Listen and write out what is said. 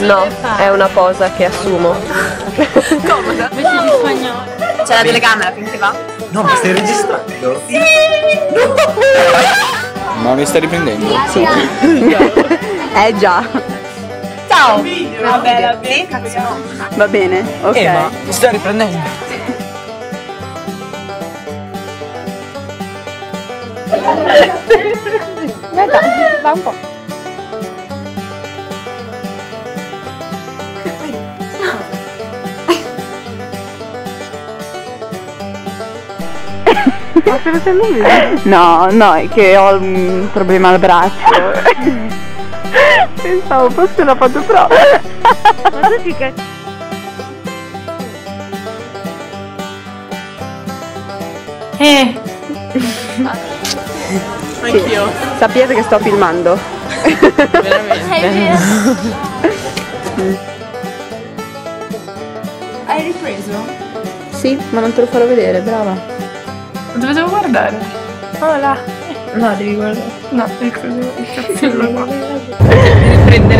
No, è una posa che assumo. Comoda. Invece di spagnolo. C'è la telecamera finché va? No, ma stai registrando? Ma mi stai riprendendo? Sì. eh già. Ciao! Vabbè, cazzo no. Va bene, ok. Eh, ma mi stai riprendendo? Aspetta, va un po'. Ma stai facendo un video? No, no, è che ho un problema al braccio. Pensavo fosse una foto pro. Ma tu che... Eh. Anch'io. Sappiate che sto filmando. Veramente. Hai ripreso? Sì, ma non te lo farò vedere, brava. Dove devo guardare? Oh là. No, devi guardare. No, ecco, il cappello qua. Devi prendere tutto.